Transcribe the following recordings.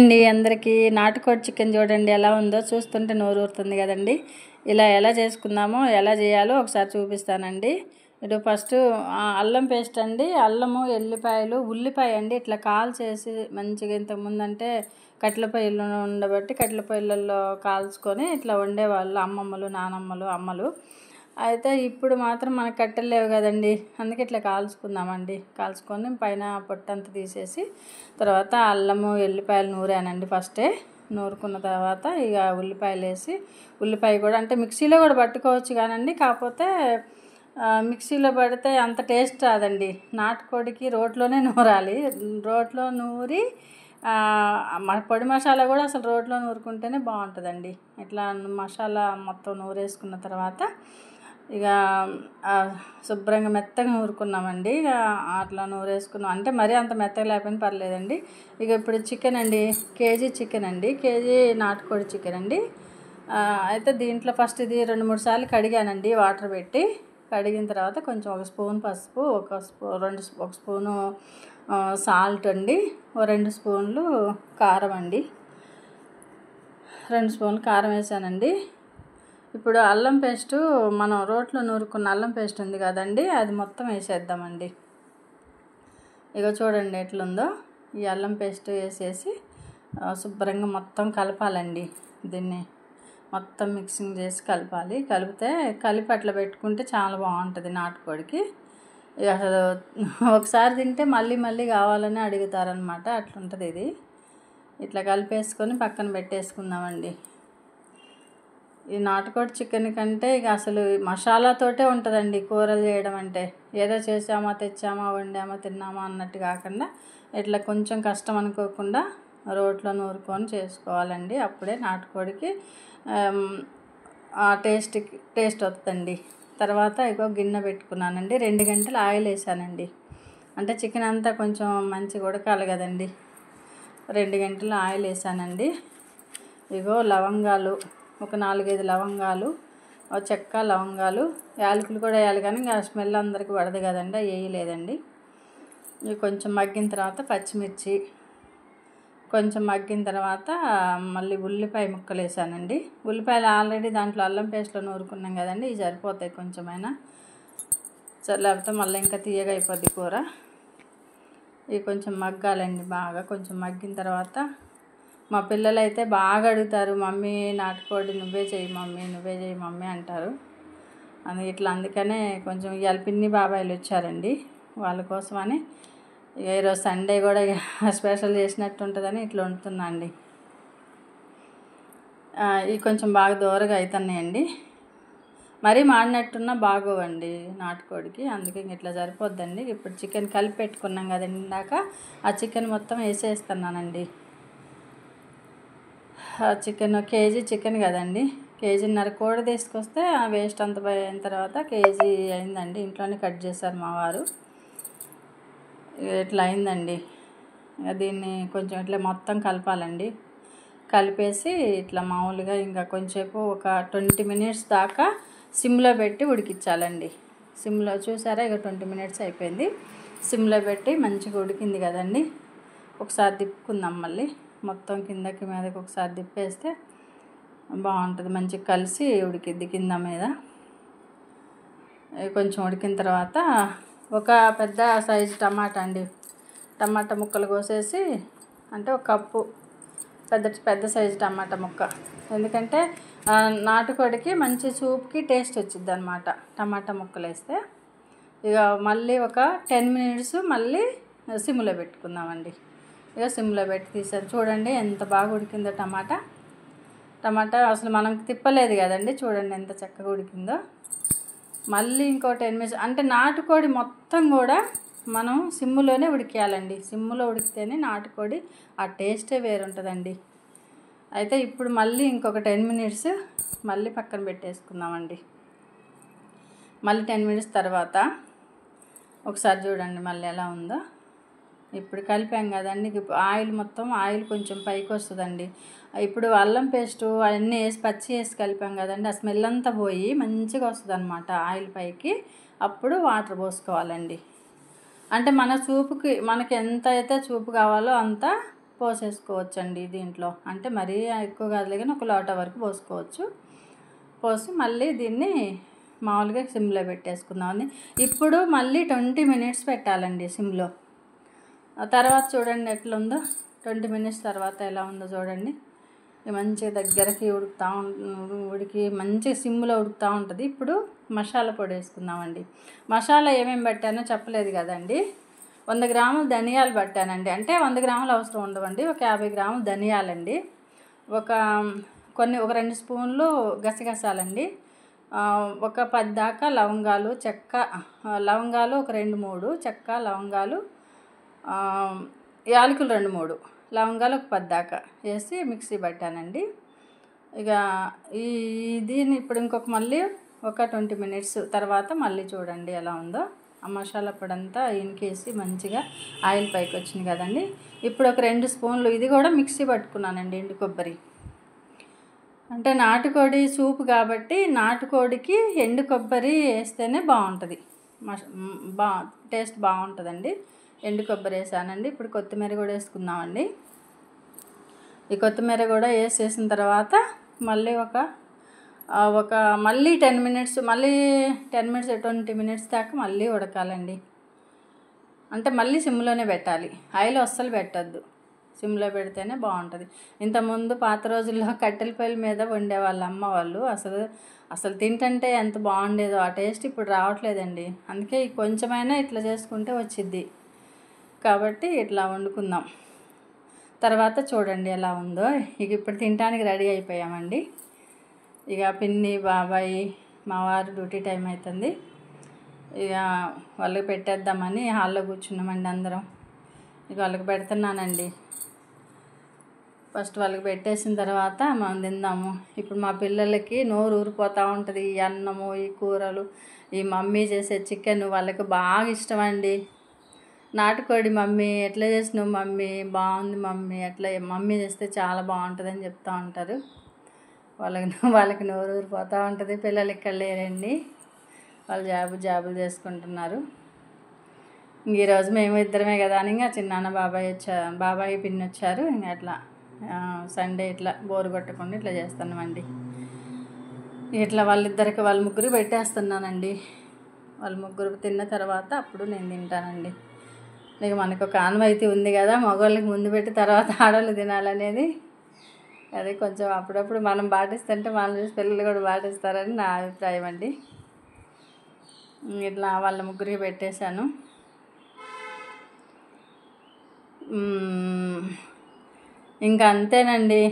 అండి అందరికీ నాటుకోడి చికెన్ చూడండి ఎలా ఉందో చూస్తుంటే నోరు ఊరుతుంది కదండి. ఇలా ఎలా చేసుకుందామో ఎలా చేయాలో ఒకసారి చూపిస్తానండి. ఇటు ఫస్ట్ అల్లం పేస్ట్ అండి. అల్లము ఎల్లిపాయలు ఉల్లిపాయ అండి. ఇట్లా కాల్ చేసి మంచిగా ఇంతకుముందు అంటే కట్టెల పొయ్యిలు ఉండబట్టి కట్టెల పొయ్యిలలో కాల్చుకొని ఇట్లా వండేవాళ్ళు అమ్మమ్మలు నానమ్మలు అమ్మలు. అయితే ఇప్పుడు మాత్రం మనకు కట్టెలు లేవు కదండి. అందుకే ఇట్లా కాల్చుకుందామండి. కాల్చుకొని పైన పొట్టంతా తీసేసి తర్వాత అల్లము ఎల్లిపాయలు నూరానండి ఫస్టే. నూరుకున్న తర్వాత ఇక ఉల్లిపాయలు వేసి ఉల్లిపాయ కూడా అంటే మిక్సీలో కూడా పట్టుకోవచ్చు కానండి. కాకపోతే మిక్సీలో పడితే అంత టేస్ట్ రాదండి. నాటుకోడికి రోట్లోనే నూరాలి. రోట్లో నూరి పొడి మసాలా కూడా అసలు రోట్లో నూరుకుంటేనే బాగుంటుందండి. ఇట్లా మసాలా మొత్తం నూరేసుకున్న తర్వాత ఇక శుభ్రంగా మెత్తగా నూరుకున్నామండి. ఇక అట్లా నూరేసుకున్నాం. అంటే మరీ అంత మెత్తగా లేకపోయినా పర్లేదండి. ఇక ఇప్పుడు చికెన్ అండి కేజీ చికెన్ అండి. కేజీ నాటుకోడి చికెన్ అండి. అయితే దీంట్లో ఫస్ట్ ఇది రెండు మూడు సార్లు కడిగానండి వాటర్ పెట్టి. కడిగిన తర్వాత కొంచెం ఒక స్పూన్ పసుపు ఒక స్పూ రెండు ఒక స్పూను సాల్ట్ అండి. ఓ రెండు స్పూన్లు కారం అండి. రెండు స్పూన్లు కారం వేసానండి. ఇప్పుడు అల్లం పేస్టు మనం రోట్లో నూరుకున్న అల్లం పేస్ట్ ఉంది కదండి అది మొత్తం వేసేద్దామండి. ఇక చూడండి ఎట్లుందో. ఈ అల్లం పేస్ట్ వేసేసి శుభ్రంగా మొత్తం కలపాలండి దీన్ని. మొత్తం మిక్సింగ్ చేసి కలపాలి. కలిపితే కలిపి అట్లా పెట్టుకుంటే చాలా బాగుంటుంది నాటుకోడికి. ఇక అసలు ఒకసారి తింటే మళ్ళీ మళ్ళీ కావాలని అడుగుతారనమాట అట్లుంటుంది ఇది. ఇట్లా కలిపేసుకొని పక్కన పెట్టేసుకుందామండి. ఈ నాటుకోడి చికెన్ కంటే ఇక అసలు మసాలాతోటే ఉంటుందండి కూరలు చేయడం అంటే. ఏదో చేసామా తెచ్చామా వండామా తిన్నామా అన్నట్టు కాకుండా ఇట్లా కొంచెం కష్టం అనుకోకుండా రోట్లో నూరుకొని చేసుకోవాలండి. అప్పుడే నాటుకోడికి ఆ టేస్ట్ టేస్ట్ వస్తుందండి. తర్వాత ఇగో గిన్నె పెట్టుకున్నానండి. రెండు గంటలు ఆయిల్ వేసానండి. అంటే చికెన్ అంతా కొంచెం మంచిగా ఉడకాలి కదండి. రెండు గంటలు ఆయిల్ వేసానండి. ఇగో లవంగాలు ఒక నాలుగైదు లవంగాలు చెక్క లవంగాలు యాలకులు కూడా వేయాలి కానీ ఇంకా స్మెల్ అందరికి పడదు కదండి అవి వేయలేదండి ఇవి కొంచెం మగ్గిన తర్వాత పచ్చిమిర్చి కొంచెం మగ్గిన తర్వాత మళ్ళీ ఉల్లిపాయ ముక్కలు వేసానండి. ఉల్లిపాయలు ఆల్రెడీ దాంట్లో అల్లం పేస్ట్లో నూరుకున్నాం కదండి ఇవి సరిపోతాయి కొంచెమైనా. సరే లేకపోతే మళ్ళీ ఇంకా తీయగా అయిపోద్ది కూర. ఇవి కొంచెం మగ్గాలండి బాగా కొంచెం మగ్గిన తర్వాత మా పిల్లలు అయితే బాగా అడుగుతారు మమ్మీ నాటుకోడి నువ్వే చెయ్యి మమ్మీ నువ్వే చేయి మమ్మీ అంటారు. అందు ఇట్లా అందుకనే కొంచెం ఇవాళ పిన్ని బాబాయిలు వచ్చారండి వాళ్ళ కోసమని. ఇక ఈరోజు సండే కూడా ఇక స్పెషల్ చేసినట్టు ఉంటుందని ఇట్లా వండుతున్నా అండి ఇవి కొంచెం బాగా దూరగా అవుతున్నాయండి మరీ మాడినట్టున్నా బాగోవండి నాటుకోడికి. అందుకే ఇంక ఇట్లా సరిపోద్దండి. ఇప్పుడు చికెన్ కలిపి పెట్టుకున్నాం కదండి ఇందాక. ఆ చికెన్ మొత్తం వేసేస్తున్నానండి. చికెన్ కేజీ చికెన్ కదండి. కేజీన్నర కోడి తీసుకొస్తే ఆ వేస్ట్ అంత అయిన తర్వాత కేజీ అయిందండి. ఇంట్లోనే కట్ చేశారు మా వారు. ఇట్లా అయిందండి. దీన్ని కొంచెం ఇట్లా మొత్తం కలపాలండి. కలిపేసి ఇట్లా మామూలుగా ఇంకా కొంచెంసేపు ఒక ట్వంటీ మినిట్స్ దాకా సిమ్లో పెట్టి ఉడికించాలండి. సిమ్లో చూసారా? ఇక ట్వంటీ మినిట్స్ అయిపోయింది. సిమ్లో పెట్టి మంచిగా ఉడికింది కదండి. ఒకసారి తిప్పుకుందాం మళ్ళీ. మొత్తం కిందకి మీదకి ఒకసారి తిప్పేస్తే బాగుంటుంది. మంచిగా కలిసి ఉడికిద్ది కింద మీద. కొంచెం ఉడికిన తర్వాత ఒక పెద్ద సైజు టమాటా అండి. టమాటా ముక్కలు కోసేసి అంటే ఒక కప్పు పెద్ద పెద్ద సైజు టమాటా ముక్క. ఎందుకంటే నాటుకోడికి మంచి సూప్కి టేస్ట్ వచ్చింది అనమాట టమాటా ముక్కలు వేస్తే ఇక మళ్ళీ ఒక టెన్ మినిట్స్ మళ్ళీ సిమ్లో పెట్టుకుందామండి. ఇక సిమ్లో పెట్టి తీసాను చూడండి ఎంత బాగా ఉడికిందో టమాటా. టమాటా అసలు మనం తిప్పలేదు కదండి. చూడండి ఎంత చక్కగా ఉడికిందో. మళ్ళీ ఇంకో టెన్ మినిట్స్ అంటే నాటుకోడి మొత్తం కూడా మనం సిమ్ములోనే ఉడికేయాలండి. సిమ్ములో ఉడికితేనే నాటుకోడి ఆ టేస్టే వేరుంటుందండి. అయితే ఇప్పుడు మళ్ళీ ఇంకొక టెన్ మినిట్స్ మళ్ళీ పక్కన పెట్టేసుకుందామండి. మళ్ళీ టెన్ మినిట్స్ తర్వాత ఒకసారి చూడండి మళ్ళీ ఎలా ఉందో. ఇప్పుడు కలిపాం కదండి ఇప్పుడు ఆయిల్ మొత్తం ఆయిల్ కొంచెం పైకి వస్తుందండి ఇప్పుడు అల్లం పేస్టు అవన్నీ వేసి పచ్చి వేసి కలిపాం కదండి ఆ స్మెల్ అంతా పోయి మంచిగా వస్తుంది అనమాట ఆయిల్ పైకి. అప్పుడు వాటర్ పోసుకోవాలండి. అంటే మన చూపుకి మనకి ఎంత అయితే చూపు కావాలో అంత పోసేసుకోవచ్చండి దీంట్లో. అంటే మరీ ఎక్కువ కాదులే కానీ ఒక లోట వరకు పోసుకోవచ్చు. పోసి మళ్ళీ దీన్ని మామూలుగా సిమ్లో పెట్టేసుకుందామని ఇప్పుడు మళ్ళీ ట్వంటీ మినిట్స్ పెట్టాలండి సిమ్లో. తర్వాత చూడండి ఎట్లుందో. ట్వంటీ మినిట్స్ తర్వాత ఎలా ఉందో చూడండి. మంచిగా దగ్గరకి ఉడుకుతూ ఉడికి మంచి సిమ్లో ఉడుకుతూ ఉంటుంది. ఇప్పుడు మసాలా పొడి వేసుకుందామండి. మసాలా ఏమేమి పెట్టానో చెప్పలేదు కదండి. వంద గ్రాములు ధనియాలు పట్టానండి. అంటే వంద గ్రాములు అవసరం ఉండవండి. ఒక యాభై గ్రాములు ధనియాలండి. ఒక కొన్ని ఒక రెండు స్పూన్లు గసగసాలండి. ఒక పది దాకా లవంగాలు చెక్క లవంగాలు ఒక రెండు మూడు చెక్క లవంగాలు యాలకులు రెండు మూడు లవంగాలు ఒక పది దాకా వేసి మిక్సీ పట్టానండి. ఇక ఈ దీన్ని ఇప్పుడు ఇంకొక మళ్ళీ ఒక ట్వంటీ మినిట్స్ తర్వాత మళ్ళీ చూడండి ఎలా ఉందో. ఆ మసాలా పొడంతా అంతా మంచిగా ఆయిల్ పైకి వచ్చింది కదండి. ఇప్పుడు ఒక రెండు స్పూన్లు ఇది కూడా మిక్సీ పట్టుకున్నానండి ఎండు కొబ్బరి. అంటే నాటుకోడి సూప్ కాబట్టి నాటుకోడికి ఎండు కొబ్బరి వేస్తేనే బాగుంటుంది. మష బా టేస్ట్ బాగుంటుందండి. ఎండు కొబ్బరి వేసానండి. ఇప్పుడు కొత్తిమీర కూడా వేసుకుందామండి. ఈ కొత్తిమీర కూడా వేసేసిన తర్వాత మళ్ళీ ఒక ఒక మళ్ళీ టెన్ మినిట్స్ మళ్ళీ టెన్ మినిట్స్ ట్వంటీ మినిట్స్ దాకా మళ్ళీ ఉడకాలండి. అంటే మళ్ళీ సిమ్లోనే పెట్టాలి. ఆయిల్ అస్సలు పెట్టద్దు. సిమ్లో పెడితేనే బాగుంటుంది. ఇంతకుముందు పాత రోజుల్లో కట్టెల పొయ్యిల మీద వండేవాళ్ళు అమ్మ వాళ్ళు అసలు అసలు తింటుంటే ఎంత బాగుండేదో ఆ టేస్ట్ ఇప్పుడు రావట్లేదండి. అందుకే కొంచెమైనా ఇట్లా చేసుకుంటే వచ్చిద్ది. కాబట్టి ఇట్లా వండుకుందాం. తర్వాత చూడండి ఎలా ఉందో. ఇక ఇప్పుడు తినడానికి రెడీ అయిపోయామండి. ఇక పిన్ని బాబాయ్ మా వారు డ్యూటీ టైం అవుతుంది ఇక వాళ్ళకి పెట్టేద్దామని హాల్లో కూర్చున్నామండి అందరం. ఇక వాళ్ళకి పెడుతున్నానండి. ఫస్ట్ వాళ్ళకి పెట్టేసిన తర్వాత మనం తిందాము. ఇప్పుడు మా పిల్లలకి నోరు ఊరిపోతూ ఉంటుంది. ఈ అన్నము ఈ కూరలు ఈ మమ్మీ చేసే చికెన్ వాళ్ళకి బాగా ఇష్టం అండి నాటుకోడి మమ్మీ ఎట్లా చేసినావు మమ్మీ? బాగుంది మమ్మీ. ఎట్లా మమ్మీ చేస్తే చాలా బాగుంటుందని చెప్తూ ఉంటారు. వాళ్ళకి వాళ్ళకి నోరు ఊరిపోతూ ఉంటుంది. పిల్లలు ఇక్కడ లేరండి. వాళ్ళు జాబు జాబులు చేసుకుంటున్నారు. ఇంక ఈరోజు మేము ఇద్దరమే కదా అని ఇంకా చిన్నాన్న బాబాయ్ వచ్చా బాబాయ్ పిన్ని వచ్చారు. ఇంకా అట్లా సండే ఇట్లా బోరు కొట్టకుండా ఇట్లా చేస్తున్నామండి. ఇట్లా వాళ్ళిద్దరికి వాళ్ళ ముగ్గురు పెట్టేస్తున్నానండి. వాళ్ళ ముగ్గురు తిన్న తర్వాత అప్పుడు నేను తింటానండి. ఇక మనకు ఒక ఆనవాయితీ ఉంది కదా మగవాళ్ళకి ముందు పెట్టి తర్వాత ఆడవాళ్ళు తినాలనేది. అది కొంచెం అప్పుడప్పుడు మనం పాటిస్తుంటే మనం చూసి పిల్లలు కూడా పాటిస్తారని నా అభిప్రాయం అండి. ఇట్లా వాళ్ళ ముగ్గురికి పెట్టేశాను. ఇంకా అంతేనండి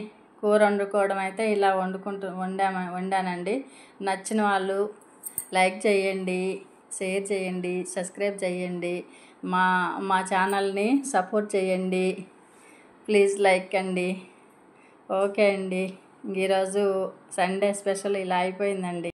కూర వండుకోవడం అయితే ఇలా వండుకుంటూ వండామ వండానండి. నచ్చిన వాళ్ళు లైక్ చేయండి షేర్ చేయండి సబ్స్క్రైబ్ చేయండి. మా మా ఛానల్ని సపోర్ట్ చేయండి. ప్లీజ్ లైక్ అండి. ఓకే అండి. ఈరోజు సండే స్పెషల్ ఇలా అయిపోయిందండి.